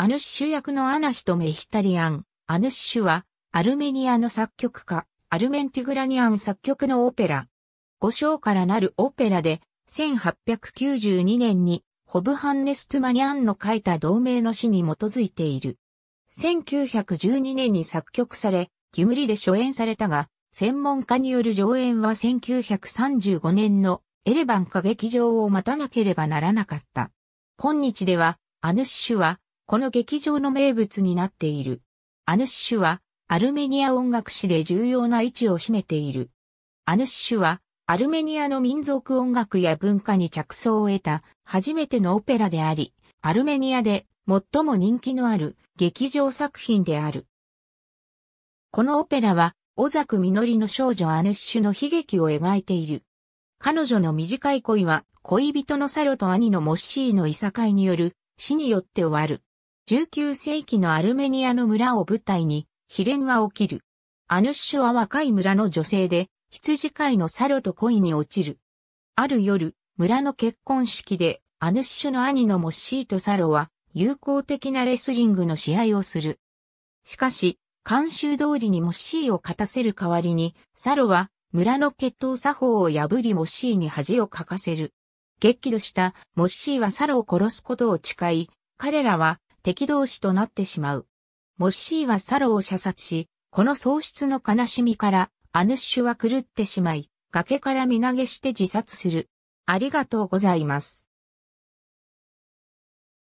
アヌッシュ役のアナヒト・メヒタリアン。アヌッシュは、アルメニアの作曲家、アルメンティグラニアン作曲のオペラ。五章からなるオペラで、1892年に、ホブハンネス・トゥマニャンの書いた同名の詩に基づいている。1912年に作曲され、ギムリで初演されたが、専門家による上演は1935年のエレバン歌劇場を待たなければならなかった。今日では、アヌッシュは、この劇場の名物になっている。アヌッシュは、アルメニア音楽史で重要な位置を占めている。アヌッシュは、アルメニアの民族音楽や文化に着想を得た初めてのオペラであり、アルメニアで最も人気のある劇場作品である。このオペラは、小作みのりの少女アヌッシュの悲劇を描いている。彼女の短い恋は、恋人のサロと兄のモッシーのいさかいによる死によって終わる。19世紀のアルメニアの村を舞台に、悲恋は起きる。アヌッシュは若い村の女性で、羊飼いのサロと恋に落ちる。ある夜、村の結婚式で、アヌッシュの兄のモッシーとサロは、友好的なレスリングの試合をする。しかし、慣習通りにモッシーを勝たせる代わりに、サロは村の決闘作法を破りモッシーに恥をかかせる。激怒したモッシーはサロを殺すことを誓い、彼らは敵同士となってしまう。モッシーはサロを射殺し、この喪失の悲しみからアヌッシュは狂ってしまい、崖から身投げして自殺する。ありがとうございます。